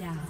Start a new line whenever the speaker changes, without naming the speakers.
Down.